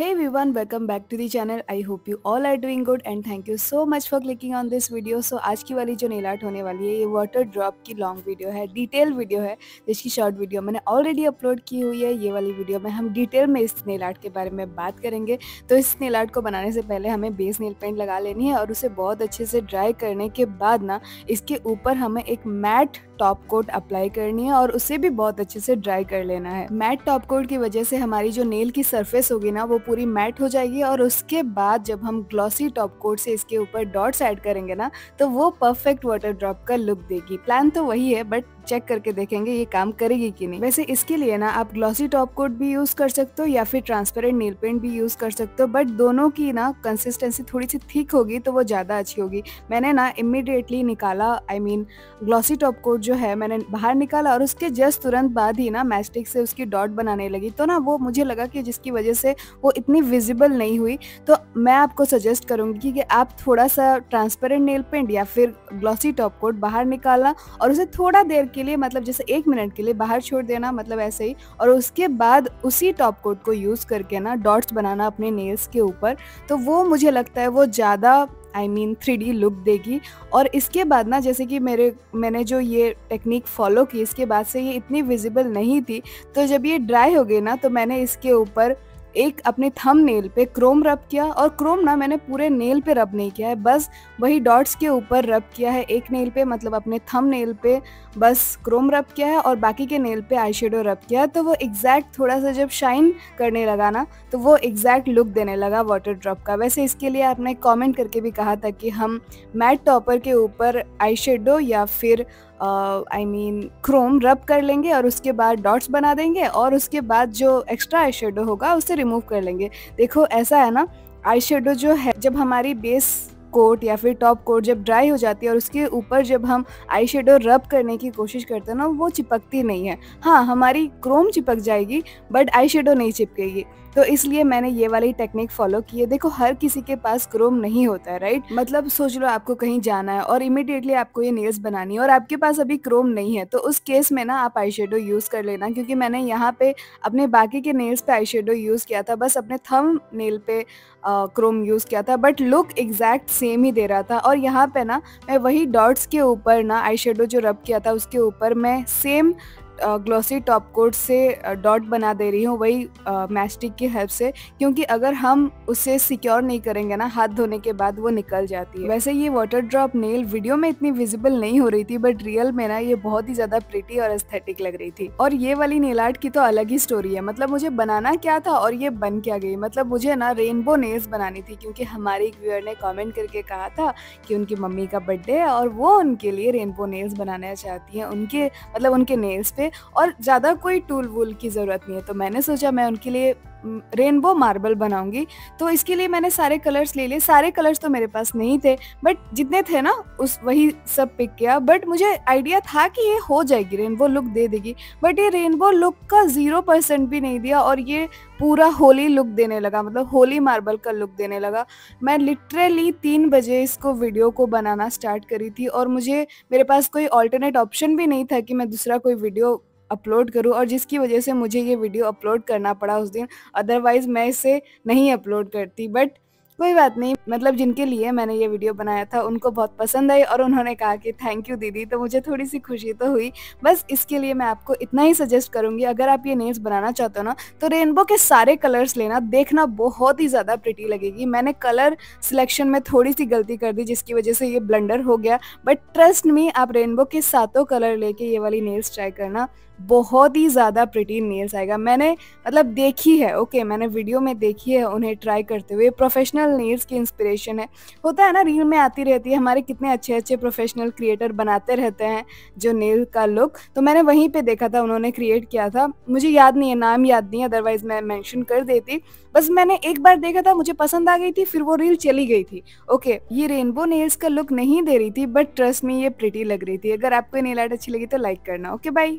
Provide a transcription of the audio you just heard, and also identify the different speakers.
Speaker 1: Hey everyone, welcome back to the channel. I hope you all are doing good and thank you so much for clicking on this video. So आज की वाली जो nail art होने वाली है ये water drop की long video है डिटेल वीडियो है जिसकी शॉर्ट वीडियो मैंने ऑलरेडी अपलोड की हुई है ये वाली वीडियो में हम डिटेल में इस नेल आर्ट के बारे में बात करेंगे तो इस नेल आर्ट को बनाने से पहले हमें बेस नेल पेंट लगा लेनी है और उसे बहुत अच्छे से ड्राई करने के बाद ना इसके ऊपर हमें एक मैट टॉप कोट अप्लाई करनी है और उसे भी बहुत अच्छे से ड्राई कर लेना है। मैट टॉप कोट की वजह से हमारी जो नेल की सरफेस होगी ना, वो पूरी मैट हो जाएगी और उसके बाद जब हम ग्लॉसी टॉप कोट से इसके ऊपर डॉट्स ऐड करेंगे ना तो वो परफेक्ट वाटर ड्रॉप का लुक देगी। प्लान तो वही है बट चेक करके देखेंगे ये काम करेगी कि नहीं। वैसे इसके लिए ना आप ग्लॉसी टॉप कोट भी यूज़ कर सकते हो या फिर ट्रांसपेरेंट नील पेंट भी यूज़ कर सकते हो बट दोनों की ना कंसिस्टेंसी थोड़ी सी थिक होगी तो वो ज़्यादा अच्छी होगी। मैंने ना इमिडिएटली निकाला I mean glossy top coat जो है मैंने बाहर निकाला और उसके जस्ट तुरंत बाद ही ना मैस्टिक से उसकी डॉट बनाने लगी। तो ना वो मुझे लगा कि जिसकी वजह से वो इतनी विजिबल नहीं हुई तो मैं आपको सजेस्ट करूँगी कि आप थोड़ा सा ट्रांसपेरेंट नेल पेंट या फिर ग्लॉसी टॉप कोट बाहर निकालना और उसे थोड़ा देर के लिए मतलब जैसे एक मिनट के लिए बाहर छोड़ देना मतलब ऐसे ही। और उसके बाद उसी टॉप कोट को यूज़ करके ना डॉट्स बनाना अपने नेल्स के ऊपर तो वो मुझे लगता है वो ज़्यादा I mean three D look देगी। और इसके बाद ना, जैसे कि मेरे, मैंने जो ये टेक्निक फॉलो की, इसके बाद से ये इतनी विजिबल नहीं थी तो जब ये ड्राई हो गई ना तो मैंने इसके ऊपर एक अपने थम नेल पे क्रोम रब किया और क्रोम ना मैंने पूरे नेल पे रब नहीं किया है, बस वही डॉट्स के ऊपर रब किया है, एक नेल पे मतलब अपने थम नेल पे बस क्रोम रब किया है और बाकी के नेल पे आई रब किया तो वो एग्जैक्ट थोड़ा सा जब शाइन करने लगा ना तो वो एग्जैक्ट लुक देने लगा वाटर ड्रॉप का। वैसे इसके लिए आपने कॉमेंट करके भी कहा था कि हम मैट टॉपर के ऊपर आई या फिर आई मीन क्रोम रब कर लेंगे और उसके बाद डॉट्स बना देंगे और उसके बाद जो एक्स्ट्रा आई होगा, उसे रिमूव कर लेंगे। देखो, ऐसा है ना आई जो है, जब हमारी बेस कोट या फिर टॉप कोट जब ड्राई हो जाती है और उसके ऊपर जब हम आई शेडो रब करने की कोशिश करते हैं ना, वो चिपकती नहीं है। हाँ हमारी क्रोम चिपक जाएगी, बट आई शेडो नहीं चिपकेगी। तो इसलिए मैंने ये वाली टेक्निक फॉलो की है। देखो, हर किसी के पास क्रोम नहीं होता है राइट? मतलब सोच लो आपको कहीं जाना है और इमिडिएटली आपको ये नेल्स बनानी है और आपके पास अभी क्रोम नहीं है तो उस केस में ना आप आई यूज़ कर लेना, क्योंकि मैंने यहाँ पे अपने बाकी के नेल्स पे आई यूज़ किया था। बस अपने थम नेल पे क्रोम यूज़ किया था बट लुक एग्जैक्ट सेम ही दे रहा था। और यहाँ पे ना, मैं वही डॉट्स के ऊपर ना आई जो रब किया था, उसके ऊपर मैं सेम ग्लॉसी टॉप कोट से डॉट बना दे रही हूँ वही मैस्टिक की हेल्प से, क्योंकि अगर हम उसे सिक्योर नहीं करेंगे ना, हाथ धोने के बाद वो निकल जाती है। वैसे ये वाटर ड्रॉप नेल वीडियो में इतनी विजिबल नहीं हो रही थी बट रियल में ना ये बहुत ही ज़्यादा प्रिटी और एस्थेटिक लग रही थी। और ये वाली नेल आर्ट की तो अलग ही स्टोरी है। मतलब मुझे बनाना क्या था और ये बन क्या गई? मतलब मुझे ना रेनबो नेल्स बनानी थी, क्योंकि हमारे एक व्यूअर ने कॉमेंट करके कहा था कि उनकी मम्मी का बर्थडे है और वो उनके लिए रेनबो नेल्स बनाना चाहती हैं। उनके मतलब उनके नेल्स पे और ज़्यादा कोई टूल वूल की ज़रूरत नहीं है। तो मैंने सोचा मैं उनके लिए रेनबो मार्बल बनाऊँगी। तो इसके लिए मैंने सारे कलर्स ले लिए। सारे कलर्स तो मेरे पास नहीं थे बट जितने थे ना, उस वही सब पिक किया। बट मुझे आइडिया था कि ये हो जाएगी, रेनबो लुक दे देगी। बट ये रेनबो लुक का ज़ीरो परसेंट भी नहीं दिया और ये पूरा होली लुक देने लगा। मतलब होली मार्बल का लुक देने लगा। मैं लिटरली तीन बजे इसको वीडियो को बनाना स्टार्ट करी थी और मुझे, मेरे पास कोई ऑल्टरनेट ऑप्शन भी नहीं था कि मैं दूसरा कोई वीडियो अपलोड करूँ और जिसकी वजह से मुझे ये वीडियो अपलोड करना पड़ा उस दिन। अदरवाइज़ मैं इसे नहीं अपलोड करती बट कोई बात नहीं। मतलब जिनके लिए मैंने ये वीडियो बनाया था, उनको बहुत पसंद आई और उन्होंने कहा कि थैंक यू दीदी तो मुझे थोड़ी सी खुशी तो हुई। बस इसके लिए मैं आपको इतना ही सजेस्ट करूँगी, अगर आप ये नेल्स बनाना चाहते हो ना तो रेनबो के सारे कलर्स लेना, देखना बहुत ही ज़्यादा प्रिटी लगेगी। मैंने कलर सिलेक्शन में थोड़ी सी गलती कर दी, जिसकी वजह से ये ब्लंडर हो गया। बट ट्रस्ट मी आप रेनबो के सातों कलर लेके ये वाली नेल्स ट्राई करना बहुत ही ज़्यादा प्रिटी नेल्स आएगा। मैंने मतलब देखी है ओके okay, मैंने वीडियो में देखी है उन्हें ट्राई करते हुए। प्रोफेशनल नेल्स की इंस्पिरेशन है। होता है ना रील में आती रहती है हमारे कितने अच्छे अच्छे प्रोफेशनल क्रिएटर बनाते रहते हैं जो नेल का लुक तो मैंने वहीं पे देखा था उन्होंने क्रिएट किया था। मुझे याद नहीं है नाम याद नहीं है अदरवाइज़ मैं मैंशन कर देती। बस मैंने एक बार देखा था मुझे पसंद आ गई थी फिर वो रील चली गई थी। ओके okay, ये रेनबो नेल्स का लुक नहीं दे रही थी बट ट्रस्ट में ये प्रिटी लग रही थी। अगर आपको नेल आर्ट अच्छी लगी तो लाइक करना। Okay bye